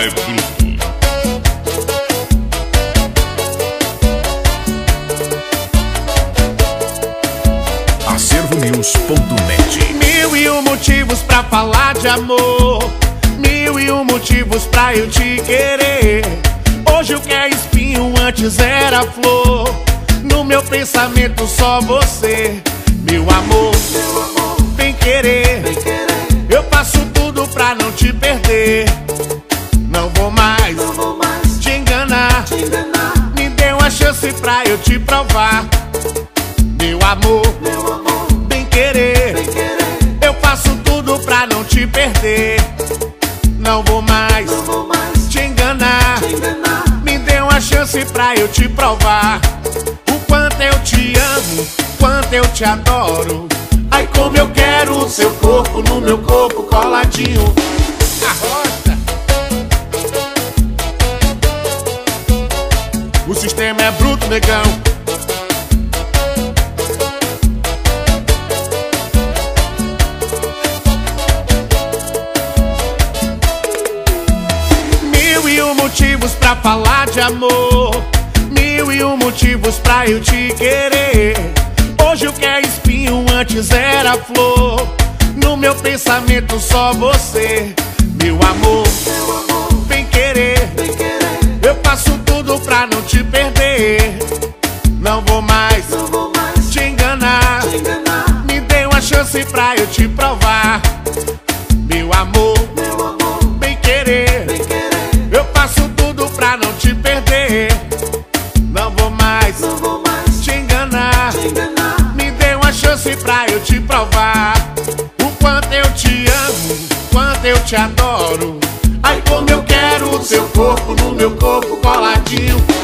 É vai pro Acervonews.net Mil e um motivos pra falar de amor. Mil e um motivos pra eu te querer. Hoje o que é espinho antes era flor. No meu pensamento só você. Meu amor, meu amor vem, querer. vem querer. Eu passo tudo pra não te perder. Chance pra eu te provar. Meu amor, bem querer. Eu faço tudo pra não te perder. Não vou mais te enganar. Me dê uma chance pra eu te provar. O quanto eu te amo, quanto eu te adoro. Ai, como eu quero o seu corpo no meu corpo coladinho. Arrocha. Sistema é bruto, negão. Mil e um motivos pra falar de amor. Mil e um motivos pra eu te querer. Hoje o que é espinho antes era flor. No meu pensamento só você, meu amor. Vem pra não te perder. Não vou mais te enganar. Me dê uma chance pra eu te provar. Meu amor, bem querer. Eu faço tudo pra não te perder. Não vou mais te enganar. Me dê uma chance pra eu te provar. O quanto eu te amo, quanto eu te adoro. Ai, como eu quero o seu corpo no meu corpo coladinho.